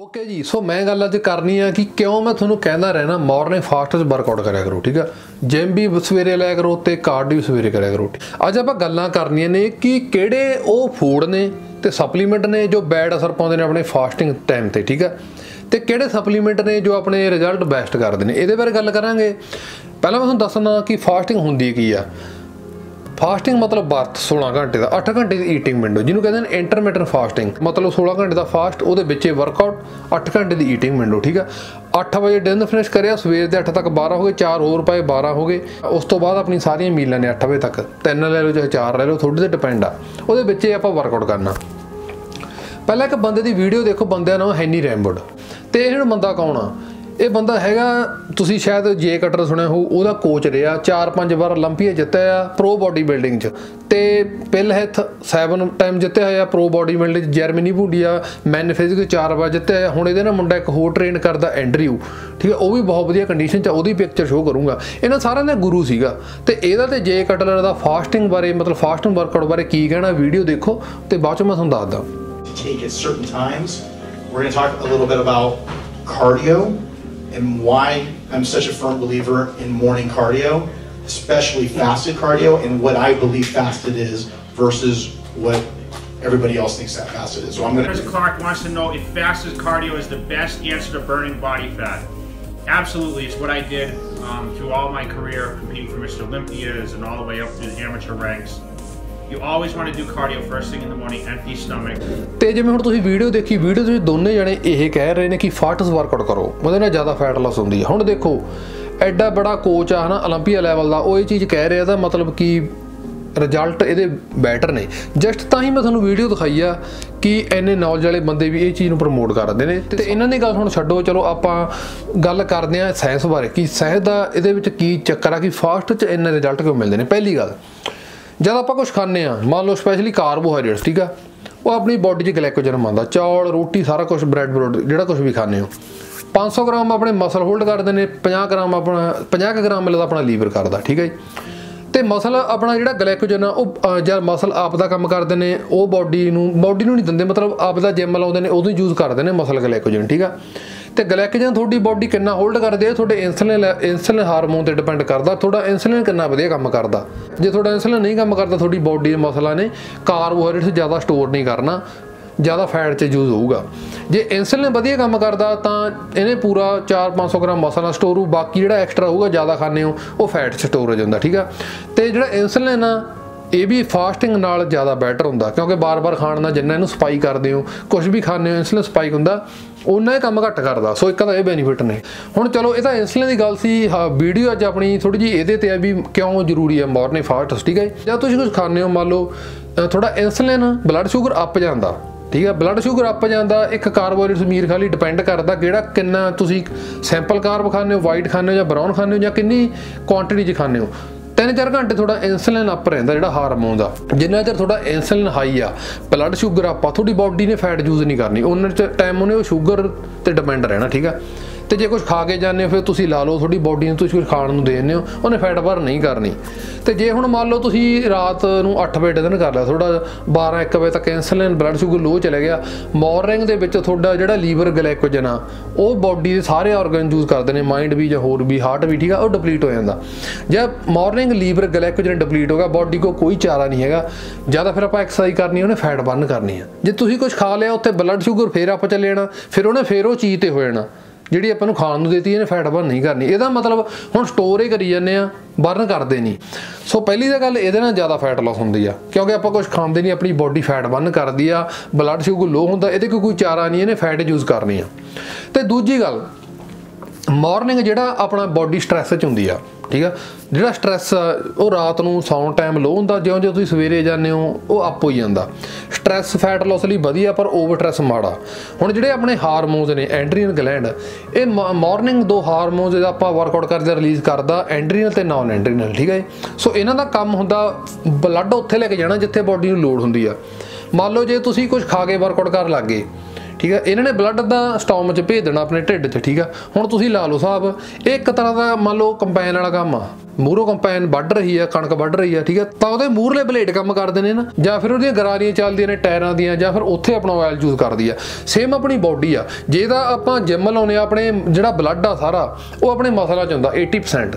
Okay ਜੀ ਸੋ ਮੈਂ ਗੱਲ ਅੱਜ ਕਰਨੀ ਆ ਕਿ ਕਿਉਂ ਮੈਂ ਤੁਹਾਨੂੰ ਕਹਿੰਦਾ ਰਹਿਣਾ ਮਾਰਨਿੰਗ ਫਾਸਟ ਚ ਵਰਕਆਊਟ ਕਰਿਆ ਕਰੋ, ਠੀਕ ਆ? ਜਿਮ ਵੀ ਸਵੇਰੇ ਲਿਆ ਕਰੋ ਤੇ ਕਾਰਡੀਓ ਵੀ ਸਵੇਰੇ ਕਰਿਆ ਕਰੋ ਅੱਜ ਆਪਾਂ ਗੱਲਾਂ ਕਰਨੀਆਂ ਨੇ ਕਿ ਕਿਹੜੇ ਉਹ ਫੂਡ ਨੇ ਤੇ ਸਪਲੀਮੈਂਟ ਨੇ ਜੋ ਬੈਡ ਅਸਰ ਪਾਉਂਦੇ ਨੇ ਆਪਣੇ ਫਾਸਟਿੰਗ ਟਾਈਮ ਤੇ, ਠੀਕ ਆ? ਤੇ ਕਿਹੜੇ ਸਪਲੀਮੈਂਟ ਨੇ ਜੋ ਆਪਣੇ ਰਿਜ਼ਲਟ ਬੈਸਟ ਕਰਦੇ ਨੇ? ਇਹਦੇ ਬਾਰੇ ਗੱਲ ਕਰਾਂਗੇ। ਪਹਿਲਾਂ ਮੈਂ ਤੁਹਾਨੂੰ ਦੱਸਣਾ ਕਿ ਫਾਸਟਿੰਗ ਹੁੰਦੀ ਕੀ ਆ? ਫਾਸਟਿੰਗ ਮਤਲਬ ਵਰਤ 16 ਘੰਟੇ ਦਾ 8 ਘੰਟੇ ਦੀ ਈਟਿੰਗ ਵਿੰਡੋ ਜਿਹਨੂੰ ਕਹਿੰਦੇ ਨੇ ਇੰਟਰਮਿਟੈਂਟ ਫਾਸਟਿੰਗ ਮਤਲਬ 16 ਘੰਟੇ ਦਾ ਫਾਸਟ ਉਹਦੇ ਵਿੱਚ ਵਰਕਆਊਟ 8 ਘੰਟੇ ਦੀ ਈਟਿੰਗ ਵਿੰਡੋ ਠੀਕ ਆ? 8 ਵਜੇ ਡਿਨਰ ਫਿਨਿਸ਼ ਕਰਿਆ, ਸਵੇਰ ਦੇ 8 ਤੱਕ 12 ਹੋ ਗਏ 4 ਹੋਰ ਪਾਏ 12 ਹੋ ਗਏ। ਉਸ ਤੋਂ ਬਾਅਦ ਆਪਣੀ ਸਾਰੀਆਂ ਮੀਲਾਂ ਨੇ 8 ਵਜੇ ਤੱਕ। ਤਿੰਨ ਲੈ ਲਓ, ਚਾਹੇ ਚਾਰ ਲੈ ਲਓ, ਤੁਹਾਡੇ ਤੇ ਡਿਪੈਂਡ ਆ। ਉਹਦੇ ਵਿੱਚ ਆਪਾਂ ਵਰਕਆਊਟ ਕਰਨਾ। ਪਹਿਲਾਂ ਇੱਕ ਬੰਦੇ ਦੀ ਵੀਡੀਓ ਦੇਖੋ, ਬੰਦਿਆਂ ਨਾਮ ਹੈਨੀ ਰੈਂਬਰਡ। ਤੇ ਇਹ ਬੰਦਾ ਕੌਣ ਆ? ਇਹ ਬੰਦਾ ਹੈਗਾ ਤੁਸੀਂ ਸ਼ਾਇਦ ਜੇ ਕਟਰ ਸੁਣਿਆ ਹੋ ਉਹਦਾ ਕੋਚ ਰਿਹਾ 4-5 ਵਾਰ 올림픽 ਜਿੱਤਿਆ ਆ ਪ੍ਰੋ ਬਾਡੀ ਬਿਲਡਿੰਗ 'ਚ ਤੇ ਪਿਲ ਹੈਥ 7 ਟਾਈਮ ਜਿੱਤਿਆ ਹੋਇਆ ਪ੍ਰੋ ਬਾਡੀ ਬਿਲਡਿੰਗ 'ਚ ਜਰਮਨੀ ਭੂਡੀਆ ਮੈਨ ਫਿਜ਼ਿਕਸ 4 ਵਾਰ ਜਿੱਤਿਆ ਹੁਣ ਇਹਦੇ ਨਾਲ ਮੁੰਡਾ ਇੱਕ ਹੋਰ ਟ੍ਰੇਨ ਕਰਦਾ ਐਂਡਰਿਊ ਠੀਕ ਹੈ ਉਹ ਵੀ ਬਹੁਤ ਵਧੀਆ ਕੰਡੀਸ਼ਨ 'ਚ ਆ, ਉਹਦੀ ਪਿਕਚਰ ਸ਼ੋਅ ਕਰੂੰਗਾ ਇਹਨਾਂ ਸਾਰਿਆਂ ਦਾ ਗੁਰੂ ਸੀਗਾ ਤੇ ਇਹਦਾ ਤੇ ਜੇ ਕਟਲਰ ਦਾ ਫਾਸਟਿੰਗ ਬਾਰੇ ਮਤਲਬ ਫਾਸਟਿੰਗ ਵਰਕਆਊਟ ਬਾਰੇ ਕੀ ਕਹਿਣਾ ਵੀਡੀਓ ਦੇਖੋ ਤੇ ਬਾਅਦ 'ਚ ਮੈਂ ਤੁਹਾਨੂੰ ਦੱਸਦਾ to take at certain times. We're going to talk a little bit about cardio And why I'm such a firm believer in morning cardio, especially fasted cardio, and what I believe fasted is versus what everybody else thinks that fasted is. So I'm to. Clark wants to know if fasted cardio is the best answer to burning body fat. Absolutely, it's what I did um, through all my career, competing for Mr. Olympias and all the way up through the amateur ranks. You always want to do cardio first thing in the morning, empty stomach. ਤੇ ਜਿਵੇਂ ਹੁਣ ਤੁਸੀਂ video ਦੇਖੀ video ਦੇ ਵਿੱਚ ਦੋਨੇ ਜਣੇ ਇਹ ਕਹਿ ਰਹੇ ਨੇ ਕਿ ਫਾਸਟ ਵਰਕਆਊਟ ਕਰੋ ਉਹਦੇ ਨਾਲ ਜ਼ਿਆਦਾ ਫੈਟ ਲਾਸ ਹੁੰਦੀ ਹੈ ਹੁਣ ਦੇਖੋ ਐਡਾ ਬੜਾ ਕੋਚ ਆ ਹਨਾ 올림픽 ਲੈਵਲ ਦਾ ਉਹ ਇਹ ਚੀਜ਼ ਕਹਿ ਰਿਹਾ ਦਾ ਮਤਲਬ ਕਿ ਰਿਜ਼ਲਟ ਇਹਦੇ ਬੈਟਰ ਨੇ ਜਸਟ ਤਾਂ ਹੀ ਮੈਂ ਤੁਹਾਨੂੰ ਵੀਡੀਓ ਦਿਖਾਈ ਆ ਕਿ ਐਨੇ ਨੌਲੇਜ ਵਾਲੇ ਬੰਦੇ ਵੀ ਇਹ ਚੀਜ਼ ਨੂੰ ਪ੍ਰਮੋਟ ਕਰਦੇ ਨੇ ਤੇ ਇਹਨਾਂ ਦੀ ਗੱਲ ਹੁਣ ਛੱਡੋ ਚਲੋ ਆਪਾਂ ਗੱਲ ਕਰਦੇ ਆ ਸਾਇੰਸ ਬਾਰੇ ਕਿ ਸਾਇੰਸ ਦਾ ਇਹਦੇ ਵਿੱਚ ਕੀ ਚੱਕਰ ਆ ਕਿ ਫਾਸਟ ਚ ਇੰਨੇ ਰਿਜ਼ਲਟ ਕਿਉਂ ਮਿਲਦੇ ਨੇ ਪਹਿਲੀ ਗੱਲ ਜਦ ਆਪਾਂ ਕੁਝ ਖਾਂਦੇ ਆ ਮੰਨ ਲਓ ਸਪੈਸ਼ਲੀ ਕਾਰਬੋਹਾਈਡਰੇਟਸ ਠੀਕ ਆ, ਉਹ ਆਪਣੀ ਬਾਡੀ 'ਚ ਗਲਾਈਕੋਜਨ ਮੰਨਦਾ ਚੌਲ, ਰੋਟੀ, ਸਾਰਾ ਕੁਝ ਬ੍ਰੈਡ ਬਰੋਡ ਜਿਹੜਾ ਕੁਝ ਵੀ ਖਾਂਦੇ ਹੋ। 500 ਗ੍ਰਾਮ ਆਪਣੇ ਮਸਲ ਹੋਲਡ ਕਰਦੇ ਨੇ 50 ਗ੍ਰਾਮ ਆਪਣਾ 50 ਕੁ ਗ੍ਰਾਮ ਮਿਲਦਾ ਆਪਣਾ ਲੀਵਰ ਕਰਦਾ, ਠੀਕ ਹੈ ਜੀ। ਤੇ ਮਸਲ ਆਪਣਾ ਜਿਹੜਾ ਗਲਾਈਕੋਜਨ ਆ, ਉਹ ਜਦ ਮਸਲ ਆਪ ਦਾ ਕੰਮ ਕਰਦੇ ਨੇ, ਉਹ ਬਾਡੀ ਨੂੰ ਬਾਡੀ ਨੂੰ ਨਹੀਂ ਦਿੰਦੇ, ਮਤਲਬ ਆਪ ਦਾ ਜਿਮ ਲਾਉਂਦੇ ਨੇ, ਉਦੋਂ ਹੀ ਯੂਜ਼ ਕਰਦੇ ਨੇ ਮਸਲ ਗਲਾਈਕੋਜਨ ਠੀਕ ਆ। ਤੇ ਗਲਾਈਕੋਜਨ ਤੁਹਾਡੀ ਬਾਡੀ ਕਿੰਨਾ ਹੋਲਡ ਕਰਦੀ ਹੈ, ਤੁਹਾਡੇ ਇਨਸੂਲਿਨ ਇਨਸੂਲਿਨ ਹਾਰਮੋਨ ਤੇ ਡਿਪੈਂਡ ਕਰਦਾ, ਤੁਹਾਡਾ ਇਨਸੂਲਿਨ ਕਿੰਨਾ ਵਧੀਆ ਕੰਮ ਕਰਦਾ। ਜੇ ਤੁਹਾਡਾ ਇਨਸੂਲਿਨ ਨਹੀਂ ਕੰਮ ਕਰਦਾ, ਤੁਹਾਡੀ ਬਾਡੀ ਦੇ ਮਸਲਾਂ ਨੇ ਕਾਰਬੋਹਾਈਡਰੇਟਸ ਜ਼ਿਆਦਾ ਸਟੋਰ ਨਹੀਂ ਕਰਨਾ, ਜ਼ਿਆਦਾ ਫੈਟ 'ਚ ਯੂਜ਼ ਹੋਊਗਾ। ਜੇ ਇਨਸੂਲਿਨ ਵਧੀਆ ਕੰਮ ਕਰਦਾ, ਤਾਂ ਇਹਨੇ ਪੂਰਾ 4-500 ਗ੍ਰਾਮ ਮਸਲਾ ਸਟੋਰ ਹੋ ਬਾਕੀ ਜਿਹੜਾ ਐਕਸਟਰਾ ਹੋਊਗਾ, ਜ਼ਿਆਦਾ ਖਾਣੇ ਹੋ, ਉਹ ਫੈਟ 'ਚ ਸਟੋਰ ਹੋ ਜਾਂਦਾ ਠੀਕ ਆ? ਤੇ ਜਿਹੜਾ ਇਨਸੂਲਿਨ ਆ ਇਹ ਵੀ ਫਾਸਟਿੰਗ ਨਾਲ ਜ਼ਿਆਦਾ ਬੈਟਰ ਹੁੰਦਾ, ਕਿਉਂਕਿ ਬਾਰ-ਬਾਰ ਖਾਣ ਨਾਲ ਜਿੰਨਾ ਇਹਨੂੰ ਸਪਾਈ ਕਰਦੇ ਹੋ ਕੁਝ ਵੀ ਖਾਣੇ ਹੋ ਇਨਸੂਲਿਨ ਸਪਾਈਕ ਹੁੰਦਾ ਉਹਨਾਂ ਇਹ ਕੰਮ ਘੱਟ ਕਰਦਾ, ਸੋ ਇੱਕ ਤਾਂ ਇਹ ਬੈਨੀਫਿਟ ਨੇ। ਹੁਣ ਚਲੋ, ਇਹ ਤਾਂ ਇਨਸੂਲਿਨ ਦੀ ਗੱਲ ਸੀ ਵੀਡੀਓ ਅੱਜ ਆਪਣੀ ਥੋੜੀ ਜੀ ਇਹਦੇ ਤੇ ਆ ਵੀ ਕਿਉਂ ਜ਼ਰੂਰੀ ਹੈ ਮਾਰਨਿੰਗ ਫਾਸਟ ਠੀਕ ਹੈ ਜਦ ਤੁਸੀਂ ਕੁਝ ਖਾਣੇ ਹੋ, ਮੰਨ ਲਓ ਥੋੜਾ ਇਨਸੂਲਿਨ ਬਲੱਡ ਸ਼ੂਗਰ ਅੱਪ ਜਾਂਦਾ, ਠੀਕ ਹੈ? ਬਲੱਡ ਸ਼ੂਗਰ ਅੱਪ ਜਾਂਦਾ, ਇੱਕ ਕਾਰਬੋਹਾਈਡਰੇਟਸ ਮੀਰ ਖਾਲੀ ਡਿਪੈਂਡ ਕਰਦਾ, ਕਿਹੜਾ ਕਿੰਨਾ ਤੁਸੀਂ ਸੈਂਪਲ ਕਾਰਬ ਖਾਣੇ ਹੋ ਵਾਈਟ ਖਾਣੇ ਹੋ ਜਾਂ ਬਰਾਊਨ ਖਾਣੇ ਹੋ ਜਾਂ ਕਿੰਨੀ ਕੁਆਂਟੀਟੀ 'ਚ ਖਾਣੇ ਹੋ। ਤਿੰਨ ਚਾਰ ਘੰਟੇ ਥੋੜਾ ਇਨਸੂਲਿਨ ਅਪ ਰਹਿੰਦਾ ਜਿਹੜਾ ਹਾਰਮੋਨ ਦਾ। ਜਿੰਨਾ ਚਿਰ ਥੋੜਾ ਇਨਸੂਲਿਨ ਹਾਈ ਆ ਬਲੱਡ ਸ਼ੂਗਰ ਆਪਾਂ, ਤੁਹਾਡੀ ਬਾਡੀ ਨੇ ਫੈਟ ਯੂਜ਼ ਨਹੀਂ ਕਰਨੀ। ਉਹਨਾਂ ਚ ਟਾਈਮ ਉਹਨੇ ਉਹ ਸ਼ੂਗਰ ਤੇ ਡਿਪੈਂਡ ਰਹਿਣਾ, ਠੀਕ ਆ? ਤੇ ਜੇ ਕੁਝ ਖਾ ਕੇ ਜਾਂਦੇ ਹੋ, ਫਿਰ ਤੁਸੀਂ ਲਾ ਲਓ ਤੁਹਾਡੀ ਬਾਡੀ ਨੂੰ, ਤੁਸੀਂ ਕੁਝ ਖਾਣ ਨੂੰ ਦੇ ਦਿੰਦੇ ਹੋ, ਉਹਨੇ ਫੈਟ ਬਰਨ ਨਹੀਂ ਕਰਨੀ। ਤੇ ਜੇ ਹੁਣ ਮੰਨ ਲਓ ਤੁਸੀਂ ਰਾਤ ਨੂੰ 8 ਵਜੇ ਡਿਨਰ ਕਰ ਲਿਆ, ਤੁਹਾਡਾ 12 1 ਵਜੇ ਤੱਕ ਇਨਸੂਲਿਨ ਬਲੱਡ ਸ਼ੂਗਰ ਲੋ ਚਲੇ ਗਿਆ ਮਾਰਨਿੰਗ ਦੇ ਵਿੱਚ ਤੁਹਾਡਾ ਜਿਹੜਾ ਲੀਵਰ ਗਲਾਈਕੋਜਨ ਆ, ਉਹ ਬਾਡੀ ਦੇ ਸਾਰੇ ਆਰਗਨ ਯੂਜ਼ ਕਰਦੇ ਨੇ ਮਾਈਂਡ ਵੀ ਜਾਂ ਹੋਰ ਵੀ ਹਾਰਟ ਵੀ, ਠੀਕ ਆ, ਉਹ ਡਿਪਲੀਟ ਹੋ ਜਾਂਦਾ। ਜੇ ਮਾਰਨਿੰਗ ਲੀਵਰ ਗਲਾਈਕੋਜਨ ਡਿਪਲੀਟ ਹੋਗਾ ਬਾਡੀ ਕੋ ਕੋਈ ਚਾਰਾ ਨਹੀਂ ਹੈਗਾ ਜ਼ਿਆਦਾ ਫਿਰ ਆਪਾਂ ਐਕਸਰਸਾਈਜ਼ ਕਰਨੀ, ਉਹਨੇ ਫੈਟ ਬਰਨ ਕਰਨੀ ਆ। ਜੇ ਤੁਸੀਂ ਕੁਝ ਖਾ ਲਿਆ, ਉੱਥੇ ਬਲੱਡ ਸ਼ੂਗਰ ਫੇਰ ਆਪਾਂ ਚੱਲੇ ਜਾਣਾ, ਫਿਰ ਉਹਨੇ ਫੇਰ ਉਹ ਚੀਜ਼ ਤੇ ਹੋ ਜਾਣਾ। ਜਿਹੜੀ ਆਪਾਂ ਨੂੰ ਖਾਣ ਨੂੰ ਦਿੱਤੀ, ਇਹਨੇ ਫੈਟ ਬਰਨ ਨਹੀਂ ਕਰਨੀ। ਇਹਦਾ ਮਤਲਬ ਹੁਣ ਸਟੋਰ ਹੀ ਕਰੀ ਜਾਂਦੇ ਆ ਬਰਨ ਕਰਦੇ ਨਹੀਂ। ਸੋ ਪਹਿਲੀ ਤਾਂ ਗੱਲ, ਇਹਦੇ ਨਾਲ ਜ਼ਿਆਦਾ ਫੈਟ ਲਾਸ ਹੁੰਦੀ ਆ। ਕਿਉਂਕਿ ਆਪਾਂ ਕੁਝ ਖਾਂਦੇ ਨਹੀਂ, ਆਪਣੀ ਬਾਡੀ ਫੈਟ ਬਰਨ ਕਰਦੀ ਆ। ਬਲੱਡ ਸ਼ੂਗਰ ਲੋ ਹੁੰਦਾ, ਇਹਦੇ ਕੋਈ ਕੋਈ ਚਾਰਾ ਨਹੀਂ, ਇਹਨੇ ਫੈਟ ਯੂਜ਼ ਕਰਨੀ ਆ। ਤੇ ਦੂਜੀ ਗੱਲ ਮਾਰਨਿੰਗ ਜਿਹੜਾ ਆਪਣਾ ਬਾਡੀ ਸਟ੍ਰੈਸ ਚ ਹੁੰਦੀ ਆ, ਠੀਕ ਆ? ਜਿਹੜਾ ਸਟ੍ਰੈਸ ਉਹ ਰਾਤ ਨੂੰ ਸੌਣ ਟਾਈਮ ਲੋ ਹੁੰਦਾ, ਜਿਉਂ ਜਿਉਂ ਤੁਸੀਂ ਸਵੇਰੇ ਜਾਂਦੇ ਹੋ, ਉਹ ਅਪ ਹੋ ਜਾਂਦਾ। ਸਟ੍ਰੈਸ ਫੈਟ ਲਾਸ ਲਈ ਵਧੀਆ, ਪਰ ਓਵਰ ਸਟ੍ਰੈਸ ਮਾੜਾ। ਹੁਣ ਜਿਹੜੇ ਆਪਣੇ ਹਾਰਮੋਨਸ ਨੇ ਐਂਡਰੀਅਨ ਗਲੈਂਡ ਇਹ ਮਾਰਨਿੰਗ ਦੋ ਹਾਰਮੋਨਸ ਜਿਹੜਾ ਆਪਾਂ ਵਰਕਆਊਟ ਕਰਦੇ ਰਿਲੀਜ਼ ਕਰਦਾ ਐਂਡਰੀਅਨ ਤੇ ਨਾਨ ਐਂਡਰੀਨਲ ਠੀਕ ਹੈ ਸੋ ਇਹਨਾਂ ਦਾ ਕੰਮ ਹੁੰਦਾ ਬਲੱਡ ਉੱਥੇ ਲੈ ਕੇ ਜਾਣਾ, ਜਿੱਥੇ ਬਾਡੀ ਨੂੰ ਲੋਡ ਹੁੰਦੀ ਆ। ਮੰਨ ਲਓ ਜੇ ਤੁਸੀਂ ਕੁਝ ਖਾ ਕੇ ਵਰਕਆਊਟ ਕਰਨ ਲੱਗੇ ਠੀਕ ਹੈ ਇਹਨਾਂ ਨੇ ਬਲੱਡ ਦਾ ਸਟੋਮ 'ਚ ਭੇਜ ਦੇਣਾ ਆਪਣੇ ਢਿੱਡ 'ਚ, ਠੀਕ ਆ? ਹੁਣ ਤੁਸੀਂ ਲਾ ਲਓ ਸਾਹਿਬ ਇਹ ਇੱਕ ਤਰ੍ਹਾਂ ਦਾ ਮੰਨ ਲਓ ਕੰਪੈਨ ਵਾਲਾ ਕੰਮ ਆ। ਮੂਹਰੋਂ ਕੰਪੈਨ ਵੱਢ ਰਹੀ ਆ, ਕਣਕ ਵੱਢ ਰਹੀ ਆ, ਠੀਕ ਆ? ਤਾਂ ਉਹਦੇ ਮੂਹਰਲੇ ਬਲੇਡ ਕੰਮ ਕਰਦੇ ਨੇ ਨਾ, ਜਾਂ ਫਿਰ ਉਹਦੀਆਂ ਗਰਾਰੀਆਂ ਚੱਲਦੀਆਂ ਨੇ, ਟਾਇਰਾਂ ਦੀਆਂ, ਜਾਂ ਫਿਰ ਉੱਥੇ ਆਪਣਾ ਆਇਲ ਯੂਜ਼ ਕਰਦੀ ਆ। ਸੇਮ ਆਪਣੀ ਬਾਡੀ ਆ। ਜੇ ਤਾਂ ਆਪਾਂ ਜਿਮ ਲਾਉਨੇ ਆ, ਆਪਣੇ ਜਿਹੜਾ ਬਲੱਡ ਆ ਸਾਰਾ, ਉਹ ਆਪਣੇ ਮਸਲਾਂ 'ਚ ਹੁੰਦਾ 80%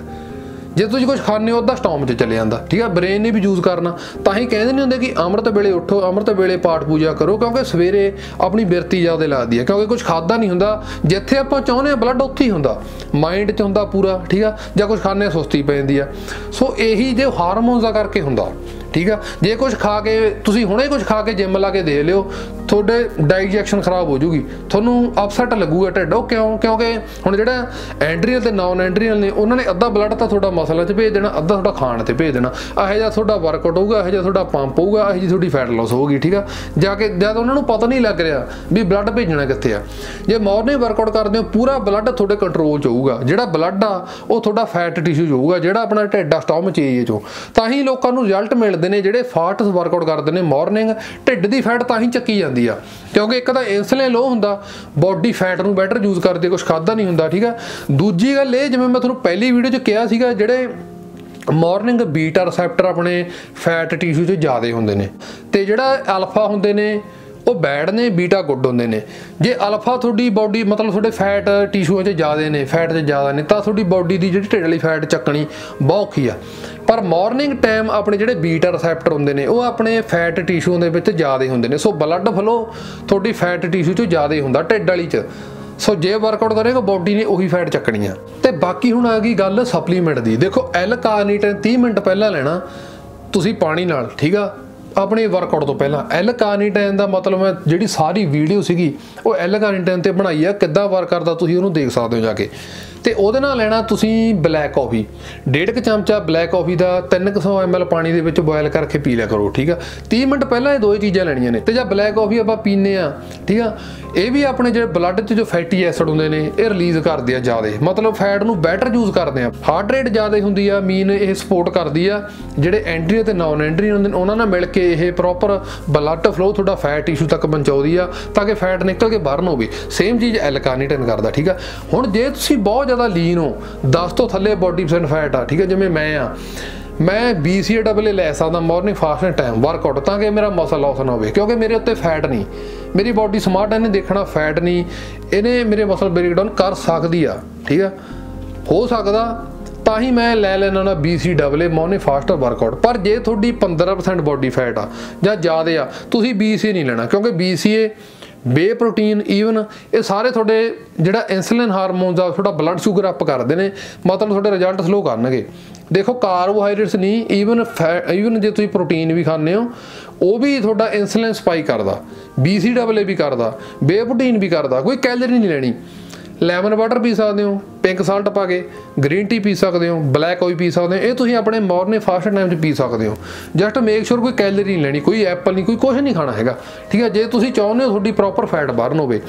ਜੇ ਤੁਸੀਂ ਕੁਝ ਖਾਣੇ ਹੋ ਅੱਧਾ ਸਟੋਮ 'ਚ ਚਲੇ ਜਾਂਦਾ। ਠੀਕ ਆ? ਬ੍ਰੇਨ ਨੇ ਵੀ ਯੂਜ਼ ਕਰਨਾ। ਤਾਂ ਹੀ ਕਹਿੰਦੇ ਨਹੀਂ ਹੁੰਦੇ ਕਿ ਅੰਮ੍ਰਿਤ ਵੇਲੇ ਉੱਠੋ, ਅੰਮ੍ਰਿਤ ਵੇਲੇ ਪਾਠ ਪੂਜਾ ਕਰੋ, ਕਿਉਂਕਿ ਸਵੇਰੇ ਆਪਣੀ ਬਿਰਤੀ ਜ਼ਿਆਦਾ ਲੱਗਦੀ ਹੈ। ਕਿਉਂਕਿ ਕੁਝ ਖਾਦਾ ਨਹੀਂ ਹੁੰਦਾ, ਜਿੱਥੇ ਆਪਾਂ ਚਾਹੁੰਦੇ ਆ ਬਲੱਡ ਉੱਥੇ ਹੀ ਹੁੰਦਾ। ਮਾਈਂਡ 'ਚ ਹੁੰਦਾ ਪੂਰਾ, ਠੀਕ ਆ? ਜਾਂ ਕੁਝ ਖਾਣੇ ਸੁਸਤੀ ਪੈ ਜਾਂਦੀ ਆ। ਸੋ ਇਹੀ ਜੇ ਹਾਰਮੋਨਸ ਦਾ ਕਰਕੇ ਹੁੰਦਾ। ਠੀਕ ਆ? ਜੇ ਕੁਝ ਖਾ ਕੇ, ਤੁਸੀਂ ਹੁਣੇ ਕੁਝ ਖਾ ਕੇ ਜਿਮ ਲਾ ਕੇ ਦੇ ਲਿਓ, ਤੁਹਾਡੇ ਡਾਈਜੈਸ਼ਨ ਖਰਾਬ ਹੋ ਜੂਗੀ। ਤੁਹਾਨੂੰ ਅਪਸੈਟ ਲੱਗੂਗਾ ਢਿੱਡ। ਉਹ ਕਿਉਂ? ਕਿਉਂਕਿ ਹੁਣ ਜਿਹੜਾ ਐਂਡਰੀਅਲ ਤੇ ਨਾਨ ਐਂਡਰੀਅਲ ਨੇ, ਉਹਨਾਂ ਨੇ ਅੱਧਾ ਬਲੱਡ ਤਾਂ ਤੁਹਾਡਾ ਮਸਲਾਂ 'ਚ ਭੇਜ ਦੇਣਾ, ਅੱਧਾ ਤੁਹਾਡਾ ਖਾਣ ਤੇ ਭੇਜ ਦੇਣਾ। ਇਹੋ ਜਿਹਾ ਤੁਹਾਡਾ ਵਰਕਆਊਟ ਹੋਊਗਾ, ਇਹੋ ਜਿਹਾ ਤੁਹਾਡਾ ਪੰਪ ਹੋਊਗਾ, ਇਹੋ ਜਿਹੀ ਤੁਹਾਡੀ ਫੈਟ ਲਾਸ ਹੋਊਗੀ, ਠੀਕ ਆ? ਜਾ ਕੇ ਜਦ ਉਹਨਾਂ ਨੂੰ ਪਤਾ ਨਹੀਂ ਲੱਗ ਰਿਹਾ ਵੀ ਬਲੱਡ ਭੇਜਣਾ ਕਿੱਥੇ ਆ। ਜੇ ਮਾਰਨਿੰਗ ਵਰਕਆਊਟ ਕਰਦੇ ਹੋ, ਪੂਰਾ ਬਲੱਡ ਤੁਹਾਡੇ ਕੰਟਰੋਲ 'ਚ ਹੋਊਗਾ। ਜਿਹੜਾ ਬਲੱਡ ਆ, ਉਹ ਤੁਹਾਡਾ ਫੈਟ ਟਿਸ਼ੂ 'ਚ ਹੋਊਗਾ, ਜਿਹੜਾ ਆਪਣਾ ਢਿੱਡ ਆ ਸਟੋਮਚ ਏਰੀਆ 'ਚੋਂ ਤਾਂ ਹੀ ਲੋਕਾਂ ਨੂੰ ਰਿਜ਼ਲਟ ਮਿਲਦਾ ਨੇ, ਜਿਹੜੇ ਫਾਸਟ ਵਰਕਆਊਟ ਕਰਦੇ ਨੇ ਮਾਰਨਿੰਗ ਢਿੱਡ ਦੀ ਫੈਟ ਤਾਂ ਹੀ ਚੱਕੀ ਜਾਂਦੀ ਆ। ਕਿਉਂਕਿ ਇੱਕ ਤਾਂ ਇਨਸੂਲਿਨ ਲੋ ਹੁੰਦਾ ਬਾਡੀ ਫੈਟ ਨੂੰ ਬੈਟਰ ਯੂਜ਼ ਕਰਦੇ ਕੁਝ ਖਾਦਾ ਨਹੀਂ ਹੁੰਦਾ, ਠੀਕ ਆ? ਦੂਜੀ ਗੱਲ ਇਹ, ਜਿਵੇਂ ਮੈਂ ਤੁਹਾਨੂੰ ਪਹਿਲੀ ਵੀਡੀਓ 'ਚ ਕਿਹਾ ਸੀਗਾ, ਜਿਹੜੇ ਮਾਰਨਿੰਗ ਬੀਟਾ ਰਿਸੈਪਟਰ ਆਪਣੇ ਫੈਟ ਟਿਸ਼ੂ 'ਚ ਜ਼ਿਆਦਾ ਹੁੰਦੇ ਨੇ। ਤੇ ਜਿਹੜਾ ਅਲਫਾ ਹੁੰਦੇ ਨੇ ਉਹ ਬੈਡ ਨੇ ਬੀਟਾ ਗੁੱਡ ਹੁੰਦੇ ਨੇ। ਜੇ ਅਲਫਾ ਤੁਹਾਡੀ ਬਾਡੀ ਮਤਲਬ ਤੁਹਾਡੇ ਫੈਟ ਟਿਸ਼ੂਆਂ 'ਚ ਜ਼ਿਆਦਾ ਨੇ ਫੈਟ 'ਚ ਜ਼ਿਆਦਾ ਨੇ, ਤਾਂ ਤੁਹਾਡੀ ਬਾਡੀ ਦੀ ਜਿਹੜੀ ਢਿੱਡ ਵਾਲੀ ਫੈਟ ਚੱਕਣੀ ਬਹੁਤ ਔਖੀ ਆ। ਪਰ ਮਾਰਨਿੰਗ ਟਾਈਮ ਆਪਣੇ ਜਿਹੜੇ ਬੀਟਾ ਰਿਸੈਪਟਰ ਹੁੰਦੇ ਨੇ, ਉਹ ਆਪਣੇ ਫੈਟ ਟਿਸ਼ੂ ਦੇ ਵਿੱਚ ਜ਼ਿਆਦਾ ਹੁੰਦੇ ਨੇ। ਸੋ ਬਲੱਡ ਫਲੋ ਤੁਹਾਡੀ ਫੈਟ ਟਿਸ਼ੂ 'ਚ ਜ਼ਿਆਦਾ ਹੁੰਦਾ, ਢਿੱਡ ਵਾਲੀ 'ਚ। ਸੋ ਜੇ ਵਰਕਆਊਟ ਕਰੇਗਾ ਬਾਡੀ ਨੇ ਉਹੀ ਫੈਟ ਚੱਕਣੀ ਆ। ਤੇ ਬਾਕੀ ਹੁਣ ਆ ਗਈ ਗੱਲ ਸਪਲੀਮੈਂਟ ਦੀ। ਦੇਖੋ ਐਲ ਕਾਰਨੀਟਨ 30 ਮਿੰਟ ਪਹਿਲਾਂ ਲੈਣਾ, ਤੁਸੀਂ ਪਾਣੀ ਨਾਲ, ਠੀਕ ਆ? ਆਪਣੇ ਵਰਕਆਊਟ ਤੋਂ ਪਹਿਲਾਂ। ਐਲ ਕਾਰਨੀਟਨ ਦਾ ਮਤਲਬ ਹੈ ਜਿਹੜੀ ਸਾਰੀ ਵੀਡੀਓ ਸੀਗੀ, ਉਹ ਐਲ ਕਾਰਨੀਟਨ ਤੇ ਬਣਾਈ ਆ। ਕਿੱਦਾਂ ਵਰਕ ਕਰਦਾ ਤੁਸੀਂ ਉਹਨੂੰ ਦੇਖ ਸਕਦੇ ਹੋ ਜਾ ਕੇ। ਤੇ ਉਹਦੇ ਨਾਲ ਲੈਣਾ ਤੁਸੀਂ ਬਲੈਕ ਕਾਫੀ ਡੇਢ ਕੁ ਚਮਚਾ ਬਲੈਕ ਕਾਫੀ ਦਾ 300 ml ਪਾਣੀ ਦੇ ਵਿੱਚ ਬੋਇਲ ਕਰਕੇ ਪੀ ਲਿਆ ਕਰੋ, ਠੀਕ ਆ? 30 ਮਿੰਟ ਪਹਿਲਾਂ ਇਹ ਦੋ ਚੀਜ਼ਾਂ ਲੈਣੀਆਂ ਨੇ। ਤੇ ਜਾਂ ਬਲੈਕ ਕਾਫੀ ਆਪਾਂ ਪੀਨੇ ਆ ਠੀਕ ਆ? ਇਹ ਵੀ ਆਪਣੇ ਜਿਹੜੇ ਬਲੱਡ 'ਚ ਜੋ ਫੈਟੀ ਐਸਿਡ ਹੁੰਦੇ ਨੇ, ਇਹ ਰਿਲੀਜ਼ ਕਰਦੇ ਆ ਜ਼ਿਆਦਾ। ਮਤਲਬ ਫੈਟ ਨੂੰ ਬੈਟਰ ਯੂਜ਼ ਕਰਦੇ ਆ। ਹਾਰਟ ਰੇਟ ਜ਼ਿਆਦਾ ਹੁੰਦੀ ਆ ਮੀਨ ਇਹ ਸਪੋਰਟ ਕਰਦੀ ਆ। ਜਿਹੜੇ ਐਂਟਰੀ ਤੇ ਨਾਨ ਐਂਟਰੀ ਹੁੰਦੇ ਨੇ, ਉਹਨਾਂ ਨਾਲ ਮਿਲ ਕੇ ਇਹ ਪ੍ਰੋਪਰ ਬਲੱਡ ਫਲੋ ਤੁਹਾਡਾ ਫੈਟ ਟਿਸ਼ੂ ਤੱਕ ਪਹੁੰਚਾਉਂਦੀ ਆ, ਤਾਂ ਕਿ ਫੈਟ ਨਿਕਲ ਕੇ ਬਰਨ ਹੋਵੇ। ਸੇਮ ਚੀਜ਼ ਐਲ ਕਾਰਨੀਟਨ ਕਰਦਾ, ਠੀਕ ਆ? ਹੁਣ ਜੇ ਤੁਸੀਂ ਬਹੁਤ ਜ਼ਿਆਦਾ ਲੀਨ ਹੋ। 10 ਤੋਂ ਥੱਲੇ ਬੋਡੀ ਪਰਸੈਂਟ ਫੈਟ ਆ, ਠੀਕ ਆ ਜਿਵੇਂ ਮੈਂ ਆ। ਮੈਂ BCAA ਲੈ ਸਕਦਾ ਮਾਰਨਿੰਗ ਫਾਸਟ ਟਾਈਮ ਵਰਕਆਊਟ ਤਾਂ ਕਿ ਮੇਰਾ ਮਸਲ ਲਾਸ ਨਾ ਹੋਵੇ, ਕਿਉਂਕਿ ਮੇਰੇ ਉੱਤੇ ਫੈਟ ਨਹੀਂ। ਮੇਰੀ ਬਾਡੀ ਸਮਾਰਟ ਇਹਨੇ ਦੇਖਣਾ ਫੈਟ ਨਹੀਂ। ਇਹਨੇ ਮੇਰੇ ਮਸਲ ਬ੍ਰੇਕਡਾਊਨ ਕਰ ਸਕਦੀ ਆ, ਠੀਕ ਆ? ਹੋ ਸਕਦਾ, ਤਾਂ ਹੀ ਮੈਂ ਲੈ ਲੈਣਾ ਨਾ BCAA ਮਾਰਨਿੰਗ ਫਾਸਟ ਵਰਕਆਊਟ ਪਰ ਜੇ ਤੁਹਾਡੀ 15% ਬਾਡੀ ਫੈਟ ਆ ਜਾਂ ਜ਼ਿਆਦਾ ਆ, ਤੁਸੀਂ BCA ਨਹੀਂ ਲੈਣਾ, ਕਿਉਂਕਿ BCA ਬੇ ਪ੍ਰੋਟੀਨ ਈਵਨ ਇਹ ਸਾਰੇ ਤੁਹਾਡੇ ਜਿਹੜਾ ਇਨਸੂਲਿਨ ਹਾਰਮੋਨਸ ਦਾ ਤੁਹਾਡਾ ਬਲੱਡ ਸ਼ੂਗਰ ਅਪ ਕਰਦੇ ਨੇ ਮਤਲਬ ਤੁਹਾਡੇ ਰਿਜ਼ਲਟ ਸਲੋ ਕਰਨਗੇ। ਦੇਖੋ ਕਾਰਬੋਹਾਈਡਰੇਟਸ ਨਹੀਂ ਈਵਨ ਈਵਨ ਜੇ ਤੁਸੀਂ ਪ੍ਰੋਟੀਨ ਵੀ ਖਾਂਦੇ ਹੋ, ਉਹ ਵੀ ਤੁਹਾਡਾ ਇਨਸੂਲਿਨ ਸਪਾਈਕ ਕਰਦਾ BCAA ਵੀ ਕਰਦਾ ਬੇ ਪ੍ਰੋਟੀਨ ਵੀ ਕਰਦਾ, ਕੋਈ ਕੈਲਰੀ ਨਹੀਂ ਲੈਣੀ। ਲੈਮਨ ਵਾਟਰ ਪੀ ਸਕਦੇ ਹੋ, ਪਿੰਕ ਸਾਲਟ ਪਾ ਕੇ, ਗ੍ਰੀਨ ਟੀ ਪੀ ਸਕਦੇ ਹੋ, ਬਲੈਕ ਕਾਫੀ ਪੀ ਸਕਦੇ ਹੋ, ਇਹ ਤੁਸੀਂ ਆਪਣੇ ਮਾਰਨਿੰਗ ਫਾਸਟ ਟਾਈਮ 'ਚ ਪੀ ਸਕਦੇ ਹੋ। ਜਸਟ ਮੇਕ ਸ਼ੋਰ ਕੋਈ ਕੈਲਰੀ ਨਹੀਂ ਲੈਣੀ, ਕੋਈ ਐਪਲ ਨਹੀਂ, ਕੋਈ ਕੁਝ ਨਹੀਂ ਖਾਣਾ ਹੈਗਾ। ਠੀਕ ਹੈ, ਜੇ ਤੁਸੀਂ ਚਾਹੁੰਦੇ ਹੋ ਤੁਹਾਡੀ ਪ੍ਰੋਪਰ ਫੈਟ ਬਰਨ ਹੋਵੇ।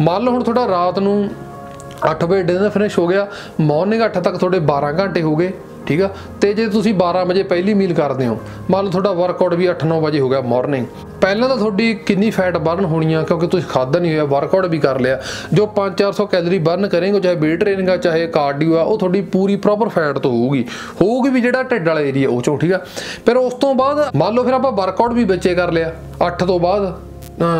ਮੰਨ ਲਓ ਹੁਣ ਤੁਹਾਡਾ ਰਾਤ ਨੂੰ 8 ਵਜੇ ਡਿਨਰ ਫਿਨਿਸ਼ ਹੋ ਗਿਆ ਮਾਰਨਿੰਗ 8 ਤੱਕ ਤੁਹਾਡੇ 12 ਘੰਟੇ ਹੋ ਗਏ, ਠੀਕ ਆ? ਤੇ ਜੇ ਤੁਸੀਂ 12 ਵਜੇ ਪਹਿਲੀ ਮੀਲ ਕਰਦੇ ਹੋ, ਮੰਨ ਲਓ ਤੁਹਾਡਾ ਵਰਕਆਊਟ ਵੀ 8-9 ਵਜੇ ਹੋ ਗਿਆ ਮਾਰਨਿੰਗ ਪਹਿਲਾਂ ਤਾਂ ਤੁਹਾਡੀ ਕਿੰਨੀ ਫੈਟ ਬਰਨ ਹੋਣੀ ਆ ਕਿਉਂਕਿ ਤੁਸੀਂ ਖਾਦਾ ਨਹੀਂ ਹੋਇਆ ਵਰਕਆਊਟ ਵੀ ਕਰ ਲਿਆ। ਜੋ 5-400 ਕੈਲਰੀ ਬਰਨ ਕਰੇਗੇ ਚਾਹੇ ਵੇਟ ਟ੍ਰੇਨਿੰਗ ਆ, ਚਾਹੇ ਕਾਰਡੀਓ ਆ, ਉਹ ਤੁਹਾਡੀ ਪੂਰੀ ਪ੍ਰੋਪਰ ਫੈਟ ਤੋਂ ਹੋਊਗੀ। ਹੋਊਗੀ ਵੀ ਜਿਹੜਾ ਢਿੱਡ ਵਾਲਾ ਏਰੀਆ ਉਹ ਚੋਂ ਠੀਕ ਆ। ਫਿਰ ਉਸ ਤੋਂ ਬਾਅਦ, ਮੰਨ ਲਓ ਫਿਰ ਆਪਾਂ ਵਰਕਆਊਟ ਵੀ ਵਿੱਚੇ ਕਰ ਲਿਆ 8 ਤੋਂ ਬਾਅਦ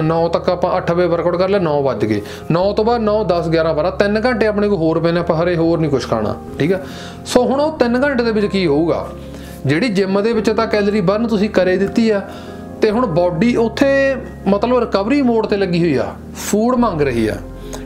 9 ਤੱਕ ਆਪਾਂ 8 ਵਜੇ ਵਰਕਆਊਟ ਕਰ ਲਿਆ 9 ਵੱਜ ਗਏ। 9 ਤੋਂ ਬਾਅਦ 9 10 11 12 3 ਘੰਟੇ ਆਪਣੇ ਕੋਲ ਹੋਰ ਪਏ ਨੇ ਆਪਾਂ ਹਰੇ ਹੋਰ ਨਹੀਂ ਕੁਝ ਖਾਣਾ, ਠੀਕ ਆ? ਸੋ ਹੁਣ ਉਹ 3 ਘੰਟੇ ਦੇ ਵਿੱਚ ਕੀ ਹੋਊਗਾ? ਜਿਹੜੀ ਜਿਮ ਦੇ ਵਿੱਚ ਤਾਂ ਕੈਲਰੀ ਬਰਨ ਤੁਸੀਂ ਕਰੇ ਦਿੱਤੀ ਆ ਤੇ ਹੁਣ ਬਾਡੀ ਉੱਥੇ ਮਤਲਬ ਰਿਕਵਰੀ ਮੋਡ ਤੇ ਲੱਗੀ ਹੋਈ ਆ ਫੂਡ ਮੰਗ ਰਹੀ ਆ।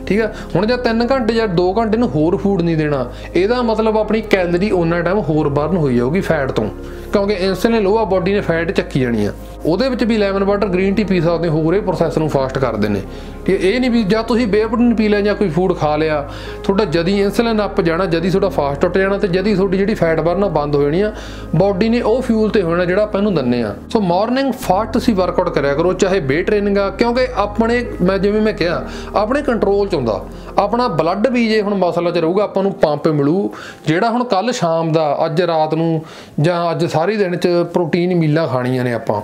ਠੀਕ ਆ? ਹੁਣ ਜੇ 3 ਘੰਟੇ ਜਾਂ 2 ਘੰਟੇ ਨੂੰ ਹੋਰ ਫੂਡ ਨਹੀਂ ਦੇਣਾ, ਇਹਦਾ ਮਤਲਬ ਆਪਣੀ ਕੈਲਰੀ ਉਹਨਾਂ ਟਾਈਮ ਹੋਰ ਬਰਨ ਹੋਈ ਜਾਊਗੀ ਫੈਟ ਤੋਂ। ਕਿਉਂਕਿ ਇਨਸੂਲਿਨ ਲੋ ਆ ਬਾਡੀ ਨੇ ਫੈਟ ਚੱਕੀ ਜਾਣੀ ਆ। ਉਹਦੇ ਵਿੱਚ ਵੀ ਲੈਮਨ ਵਾਟਰ ਗ੍ਰੀਨ ਟੀ ਪੀ ਸਕਦੇ ਹੋ, ਹੋਰ ਇਹ ਪ੍ਰੋਸੈਸ ਨੂੰ ਫਾਸਟ ਕਰਦੇ ਨੇ। ਠੀਕ ਇਹ ਨਹੀਂ ਵੀ ਜਾਂ ਤੁਸੀਂ ਬੇਪਰੋਟੀਨ ਪੀ ਲਿਆ ਜਾਂ ਕੋਈ ਫੂਡ ਖਾ ਲਿਆ, ਤੁਹਾਡਾ ਜਦੀ ਇਨਸੂਲਿਨ ਅੱਪ ਜਾਣਾ, ਜਦੀ ਤੁਹਾਡਾ ਫਾਸਟ ਟੁੱਟ ਜਾਣਾ ਤੇ ਜਦੀ ਤੁਹਾਡੀ ਜਿਹੜੀ ਫੈਟ ਬਰਨ ਬੰਦ ਹੋ ਜਾਣੀ ਆ। ਬਾਡੀ ਨੇ ਉਹ ਫਿਊਲ ਤੇ ਹੋਣਾ ਜਿਹੜਾ ਆਪਾਂ ਇਹਨੂੰ ਦੰਨੇ ਆ। ਸੋ ਮਾਰਨਿੰਗ ਫਾਸਟ ਤੁਸੀਂ ਵਰਕਆਊਟ ਕਰਿਆ ਕਰੋ, ਚਾਹੇ ਵੇ ਟ੍ਰੇਨਿੰਗ ਆ, ਕਿਉਂਕਿ ਆਪਣੇ, ਮੈਂ ਜਿਵੇਂ ਮੈਂ ਕਿਹਾ, ਆਪਣੇ ਕੰਟਰੋਲ ਚ ਹੁੰਦਾ। ਆਪਣਾ ਬਲੱਡ ਵੀ ਜੇ ਹੁਣ ਮਸਲਾ ਚ ਰਹੂਗਾ, ਆਪਾਂ ਨੂੰ ਪੰਪ ਮਿਲੂ, ਜਿਹੜਾ ਹੁਣ ਕੱਲ ਸ਼ਾਮ ਦਾ, ਅੱਜ ਰਾਤ ਨੂੰ, ਜਾਂ ਅੱਜ ਸਾਰੀ ਦਿਨ ਚ ਪ੍ਰੋਟੀਨ ਮੀਲਾਂ ਖਾਣੀਆਂ ਨੇ ਆਪਾਂ।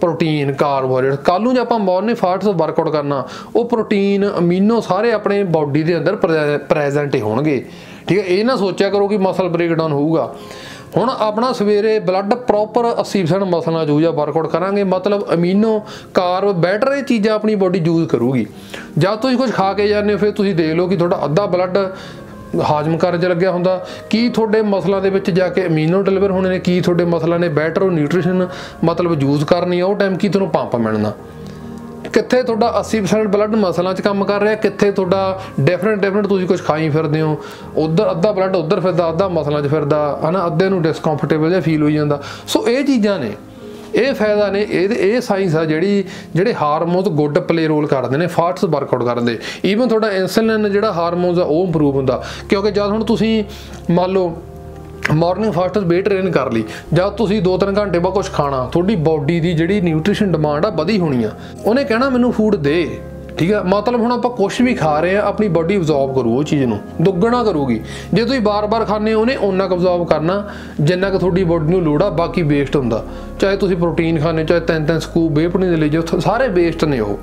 ਪ੍ਰੋਟੀਨ ਕਾਰਬੋਹਾਈਡਰੇਟ ਕੱਲ ਨੂੰ ਜੇ ਆਪਾਂ ਮਾਰਨਿੰਗ ਫਾਸਟ ਵਰਕਆਊਟ ਕਰਨਾ, ਉਹ ਪ੍ਰੋਟੀਨ ਅਮੀਨੋ ਸਾਰੇ ਆਪਣੇ ਬਾਡੀ ਦੇ ਅੰਦਰ ਪ੍ਰੈਜ਼ੈਂਟ ਹੋਣਗੇ। ਠੀਕ ਹੈ, ਇਹ ਨਾ ਸੋਚਿਆ ਕਰੋ ਕਿ ਮਸਲ ਬ੍ਰੇਕਡਾਊਨ ਹੋਊਗਾ। ਹੁਣ ਆਪਣਾ ਸਵੇਰੇ ਬਲੱਡ ਪ੍ਰੋਪਰ 80% ਮਸਲਾਂ ਯੂਜ਼ ਆ ਵਰਕਆਊਟ ਕਰਾਂਗੇ, ਮਤਲਬ ਅਮੀਨੋ ਕਾਰਬ ਬੈਟਰ ਇਹ ਚੀਜ਼ਾਂ ਆਪਣੀ ਬਾਡੀ ਯੂਜ਼ ਕਰੂਗੀ। ਜਦ ਤੁਸੀਂ ਕੁਝ ਖਾ ਕੇ ਜਾਂਦੇ ਹੋ, ਫਿਰ ਤੁਸੀਂ ਦੇਖ ਲਓ ਕਿ ਤੁਹਾਡਾ ਅੱਧਾ ਬਲੱਡ ਹਾਜ਼ਮ ਕਰਨ 'ਚ ਲੱਗਿਆ ਹੁੰਦਾ। ਕੀ ਤੁਹਾਡੇ ਮਸਲਾਂ ਦੇ ਵਿੱਚ ਜਾ ਕੇ ਅਮੀਨੋ ਡਿਲੀਵਰ ਹੋਣੇ ਨੇ, ਕੀ ਤੁਹਾਡੇ ਮਸਲਾਂ ਨੇ ਬੈਟਰ ਨਿਊਟ੍ਰੀਸ਼ਨ ਮਤਲਬ ਯੂਜ਼ ਕਰਨੀ ਆ, ਉਹ ਟਾਈਮ ਕੀ ਤੁਹਾਨੂੰ ਪੰਪ ਮਿਲਣਾ। ਕਿੱਥੇ ਤੁਹਾਡਾ 80% ਬਲੱਡ ਮਸਲਾਂ 'ਚ ਕੰਮ ਕਰ ਰਿਹਾ? ਕਿੱਥੇ ਤੁਹਾਡਾ ਡਿਫਰੈਂਟ ਡਿਫਰੈਂਟ ਤੁਸੀਂ ਕੁਝ ਖਾਈ ਫਿਰਦੇ ਹੋ? ਉਧਰ ਅੱਧਾ ਬਲੱਡ ਉਧਰ ਫਿਰਦਾ, ਅੱਧਾ ਮਸਲਾਂ 'ਚ ਫਿਰਦਾ, ਹਨਾ? ਅੱਧੇ ਨੂੰ ਡਿਸਕੰਫਰਟੇਬਲ ਜਿਹਾ ਫੀਲ ਹੋਈ ਜਾਂਦਾ। ਸੋ ਇਹ ਚੀਜ਼ਾਂ ਨੇ। ਇਹ ਫਾਇਦਾ ਨੇ, ਇਹ ਇਹ ਸਾਇੰਸ ਆ ਜਿਹੜੀ, ਜਿਹੜੇ ਹਾਰਮੋਨਸ ਗੁੱਡ ਪਲੇ ਰੋਲ ਕਰਦੇ ਨੇ ਫਾਸਟ ਵਰਕਆਊਟ ਕਰਦੇ ਈਵਨ ਤੁਹਾਡਾ ਇਨਸੂਲਿਨ ਜਿਹੜਾ ਹਾਰਮੋਨਸ ਆ, ਉਹ ਇੰਪਰੂਵ ਹੁੰਦਾ। ਕਿਉਂਕਿ ਜਦ ਹੁਣ ਤੁਸੀਂ ਮੰਨ ਲਓ ਮਾਰਨਿੰਗ ਫਾਸਟ ਵੇਟ ਟ੍ਰੇਨ ਕਰ ਲਈ। ਜਦ ਤੁਸੀਂ 2-3 ਘੰਟੇ ਬਾਅਦ ਕੁਝ ਖਾਣਾ, ਤੁਹਾਡੀ ਬਾਡੀ ਦੀ ਜਿਹੜੀ ਨਿਊਟ੍ਰੀਸ਼ਨ ਡਿਮਾਂਡ ਆ, ਵਧੀ ਹੋਣੀ ਆ। ਉਹਨੇ ਕਹਿਣਾ ਮੈਨੂੰ ਫੂਡ ਦੇ। ਠੀਕ ਆ? ਮਤਲਬ ਹੁਣ ਆਪਾਂ ਕੁਝ ਵੀ ਖਾ ਰਹੇ ਆ, ਆਪਣੀ ਬਾਡੀ ਅਬਜ਼ੌਰਬ ਕਰੂ ਉਹ ਚੀਜ਼ ਨੂੰ। ਦੁੱਗਣਾ ਕਰੂਗੀ। ਜੇ ਤੁਸੀਂ ਬਾਰ-ਬਾਰ ਖਾਣੇ ਉਹਨੇ ਓਨਾ ਕੁ ਅਬਜ਼ੌਰਬ ਕਰਨਾ, ਜਿੰਨਾ ਕੁ ਤੁਹਾਡੀ ਬਾਡੀ ਨੂੰ ਲੋੜ ਆ, ਬਾਕੀ ਵੇਸਟ ਹੁੰਦਾ। ਚਾਹੇ ਤੁਸੀਂ ਪ੍ਰੋਟੀਨ ਖਾਣੇ ਚਾਹੇ ਤਿੰਨ ਤਿੰਨ ਸਕੂਪ ਬੇਪਣੀ ਦੇ ਲਈ, ਜੋ ਸਾਰੇ ਵੇਸਟ ਨੇ ਉਹ।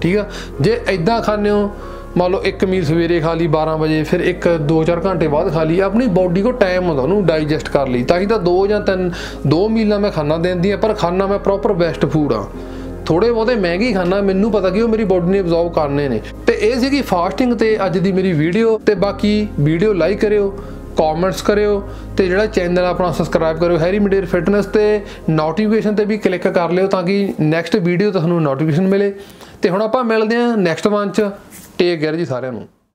ਠੀਕ ਆ? ਜੇ ਐਦਾਂ ਖਾਣੇ ਹੋ ਮੰਨ ਲਓ ਇੱਕ ਮੀਲ ਸਵੇਰੇ ਖਾ ਲਈ 12 ਵਜੇ, ਫਿਰ ਇੱਕ 2-4 ਘੰਟੇ ਬਾਅਦ ਖਾ ਲਈ, ਆਪਣੀ ਬਾਡੀ ਕੋ ਟਾਈਮ ਹੁੰਦਾ ਉਹਨੂੰ ਡਾਈਜੈਸਟ ਕਰ ਲਈ। ਤਾਂ ਹੀ ਤਾਂ 2 ਜਾਂ 3 2 ਮੀਲਾਂ ਮੈਂ ਖਾਣਾ ਦਿੰਦੀ ਆ, ਪਰ ਖਾਣਾ ਮੈਂ ਪ੍ਰੋਪਰ ਬੈਸਟ ਫੂਡ ਆ। ਥੋੜੇ ਬਹੁਤੇ ਮਹਿੰਗੀ ਖਾਣਾ, ਮੈਨੂੰ ਪਤਾ ਕਿ ਉਹ ਮੇਰੀ ਬਾਡੀ ਨੇ ਅਬਜ਼ੌਰਬ ਕਰਨੇ ਨੇ। ਤੇ ਇਹ ਸੀਗੀ ਫਾਸਟਿੰਗ ਤੇ ਅੱਜ ਦੀ ਮੇਰੀ ਵੀਡੀਓ ਤੇ ਬਾਕੀ ਵੀਡੀਓ ਲਾਈਕ ਕਰਿਓ ਕਮੈਂਟਸ ਕਰਿਓ, ਤੇ ਜਿਹੜਾ ਚੈਨਲ ਆਪਣਾ ਸਬਸਕ੍ਰਾਈਬ ਕਰਿਓ ਹੈਰੀ ਮੀਡੀਅਰ ਫਿਟਨੈਸ ਤੇ ਨੋਟੀਫਿਕੇਸ਼ਨ ਤੇ ਵੀ ਕਲਿੱਕ ਕਰ ਲਿਓ ਤਾਂ ਕਿ ਨੈਕਸਟ ਵੀਡੀਓ ਤੁਹਾਨੂੰ ਨੋਟੀਫਿਕੇਸ਼ਨ ਮਿਲੇ। ਤੇ ਹੁਣ ਆਪਾਂ ਮਿਲਦੇ ਹਾਂ ਨੈਕਸਟ ਵਨ ਚ। ਟੇਕ ਕੇਅਰ ਜੀ ਸਾਰਿਆਂ ਨੂੰ।